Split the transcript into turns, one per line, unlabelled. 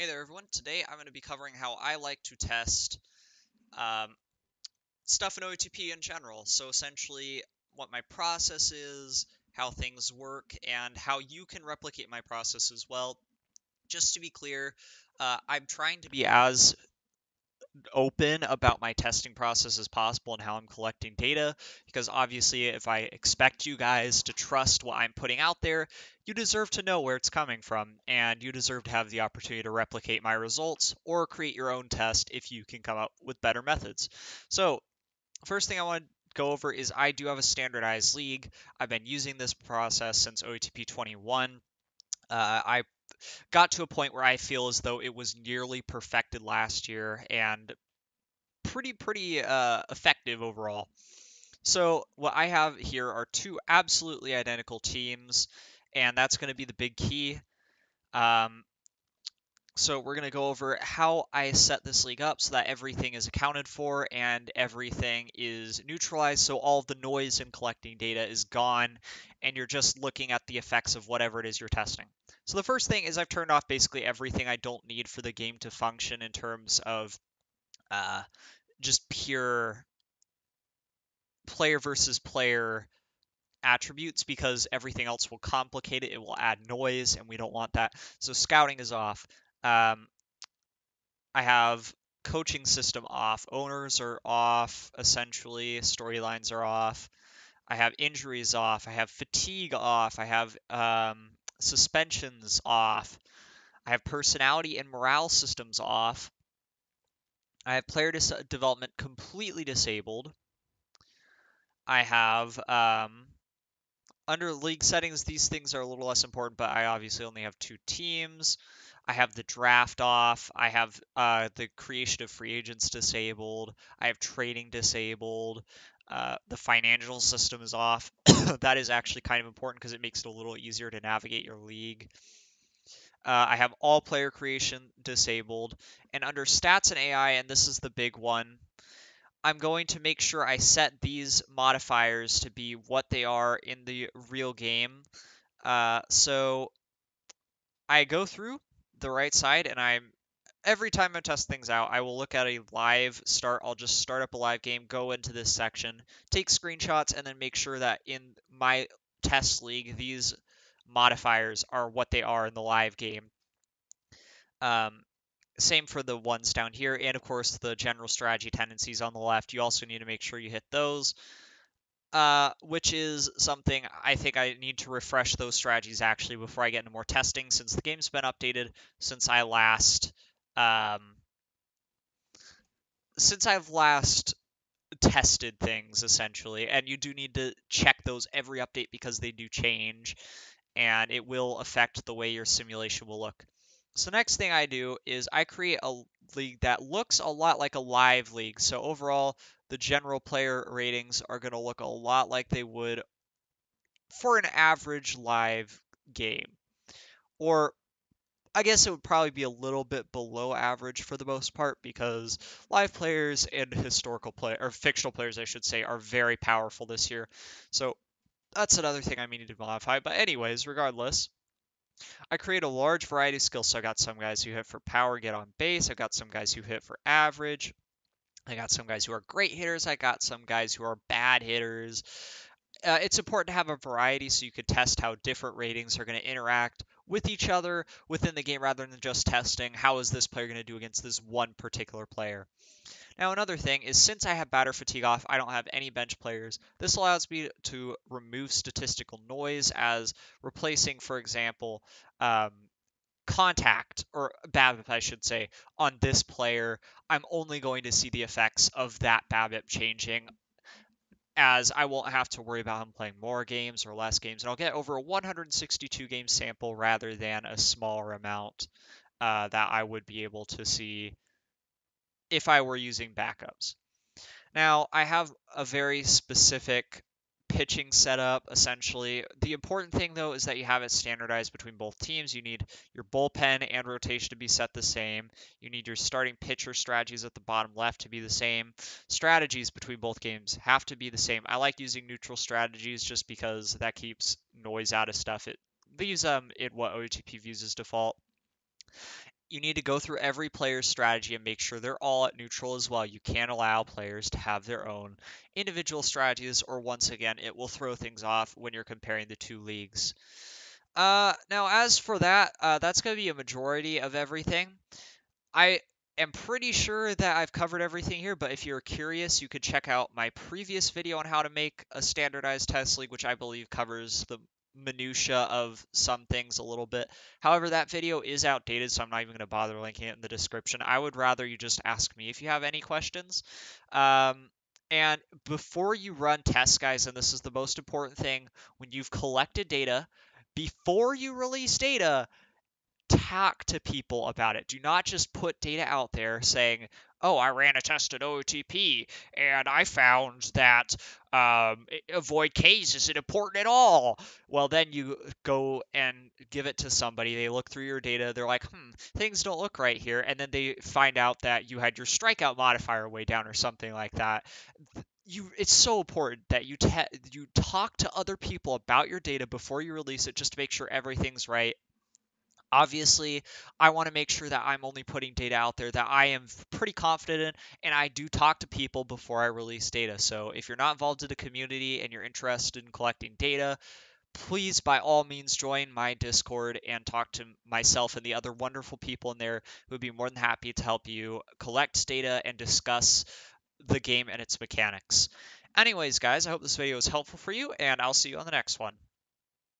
Hey there everyone, today I'm going to be covering how I like to test um, stuff in OOTP in general. So essentially what my process is, how things work, and how you can replicate my process as well. Just to be clear, uh, I'm trying to be as open about my testing process as possible and how I'm collecting data because obviously if I expect you guys to trust what I'm putting out there, you deserve to know where it's coming from and you deserve to have the opportunity to replicate my results or create your own test if you can come up with better methods. So, first thing I want to go over is I do have a standardized league. I've been using this process since OOTP 21. Uh, I got to a point where I feel as though it was nearly perfected last year and pretty, pretty uh, effective overall. So, what I have here are two absolutely identical teams, and that's going to be the big key. Um, so, we're going to go over how I set this league up so that everything is accounted for and everything is neutralized. So, all the noise in collecting data is gone, and you're just looking at the effects of whatever it is you're testing. So the first thing is I've turned off basically everything I don't need for the game to function in terms of uh, just pure player versus player attributes because everything else will complicate it. It will add noise, and we don't want that. So scouting is off. Um, I have coaching system off. Owners are off, essentially. Storylines are off. I have injuries off. I have fatigue off. I have um, suspensions off. I have personality and morale systems off. I have player dis- development completely disabled. I have um, under league settings, these things are a little less important, but I obviously only have two teams. I have the draft off. I have uh, the creation of free agents disabled. I have trading disabled. Uh, the financial system is off. that is actually kind of important because it makes it a little easier to navigate your league. Uh, I have all player creation disabled. And under stats and AI, and this is the big one, I'm going to make sure I set these modifiers to be what they are in the real game. Uh, so I go through the right side and I'm every time I test things out, I will look at a live start. I'll just start up a live game, go into this section, take screenshots, and then make sure that in my test league, these modifiers are what they are in the live game. Um, same for the ones down here, and of course the general strategy tendencies on the left. You also need to make sure you hit those. Uh, which is something I think I need to refresh those strategies actually before I get into more testing since the game's been updated since I last um, since I've last tested things essentially, and you do need to check those every update because they do change and it will affect the way your simulation will look. So next thing I do is I create a league that looks a lot like a live league. So overall, the general player ratings are going to look a lot like they would for an average live game. Or I guess it would probably be a little bit below average for the most part because live players and historical play or fictional players, I should say, are very powerful this year. So that's another thing I need to modify. But anyways, regardless, I create a large variety of skills. So I got some guys who hit for power, get on base. I got some guys who hit for average. I got some guys who are great hitters. I got some guys who are bad hitters. Uh, it's important to have a variety so you could test how different ratings are going to interact with each other within the game rather than just testing how is this player going to do against this one particular player. Now another thing is since I have batter fatigue off, I don't have any bench players. This allows me to remove statistical noise as replacing, for example, um, contact or BABIP, I should say, on this player. I'm only going to see the effects of that BABIP changing as I won't have to worry about him playing more games or less games, and I'll get over a 162 game sample rather than a smaller amount uh, that I would be able to see if I were using backups. Now, I have a very specific pitching setup essentially. The important thing though is that you have it standardized between both teams. You need your bullpen and rotation to be set the same. You need your starting pitcher strategies at the bottom left to be the same. Strategies between both games have to be the same. I like using neutral strategies just because that keeps noise out of stuff. It leaves um in what OOTP views as default. You need to go through every player's strategy and make sure they're all at neutral as well. You can't allow players to have their own individual strategies, or once again, it will throw things off when you're comparing the two leagues. Uh, now, as for that, uh, that's going to be a majority of everything. I am pretty sure that I've covered everything here, but if you're curious, you could check out my previous video on how to make a standardized test league, which I believe covers the minutia of some things a little bit. However, that video is outdated, so I'm not even going to bother linking it in the description. I would rather you just ask me if you have any questions. Um, and before you run tests, guys, and this is the most important thing, when you've collected data, before you release data, talk to people about it. Do not just put data out there saying, oh, I ran a test at OOTP and I found that um, avoid Ks isn't important at all. Well, then you go and give it to somebody. They look through your data. They're like, hmm, things don't look right here. And then they find out that you had your strikeout modifier way down or something like that. You, it's so important that you te- you talk to other people about your data before you release it just to make sure everything's right Obviously, I want to make sure that I'm only putting data out there that I am pretty confident in, and I do talk to people before I release data. So if you're not involved in the community and you're interested in collecting data, please by all means join my Discord and talk to myself and the other wonderful people in there who would be more than happy to help you collect data and discuss the game and its mechanics. Anyways, guys, I hope this video was helpful for you, and I'll see you on the next one.